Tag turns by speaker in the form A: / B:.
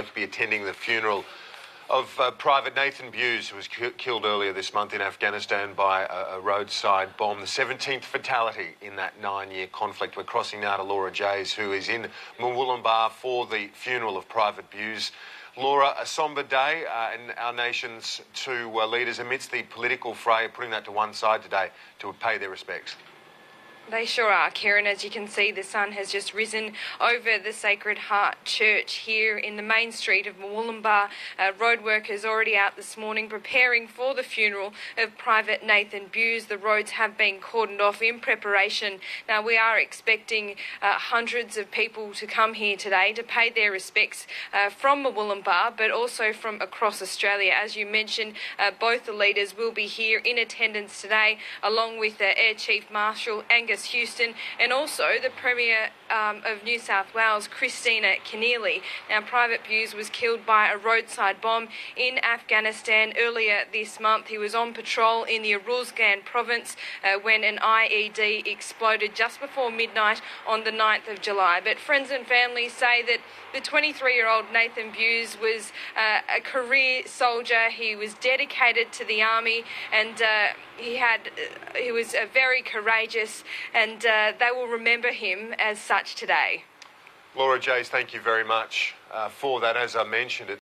A: to be attending the funeral of uh, Private Nathan Bewes, who was ki- killed earlier this month in Afghanistan by a, a roadside bomb, the 17th fatality in that nine year conflict. We're crossing now to Laura Jayes, who is in Murwillumbah for the funeral of Private Bewes. Laura, a sombre day uh, in our nation's two uh, leaders amidst the political fray, putting that to one side today to pay their respects.
B: They sure are, Karen. As you can see, the sun has just risen over the Sacred Heart Church here in the main street of Murwillumbah. Uh, road workers already out this morning preparing for the funeral of Private Nathan Bewes. The roads have been cordoned off in preparation. Now, we are expecting uh, hundreds of people to come here today to pay their respects uh, from Murwillumbah, but also from across Australia. As you mentioned, uh, both the leaders will be here in attendance today, along with uh, Air Chief Marshal Angus Houston and also the Premier um, of New South Wales, Kristina Keneally. Now, Private Bewes was killed by a roadside bomb in Afghanistan earlier this month. He was on patrol in the Uruzgan province uh, when an IED exploded just before midnight on the 9th of July. But friends and family say that the 23 year old Nathan Bewes was uh, a career soldier. He was dedicated to the army and uh, he had uh, he was a very courageous and uh, they will remember him as such today.
A: Laura Jayes, thank you very much uh, for that. As I mentioned, it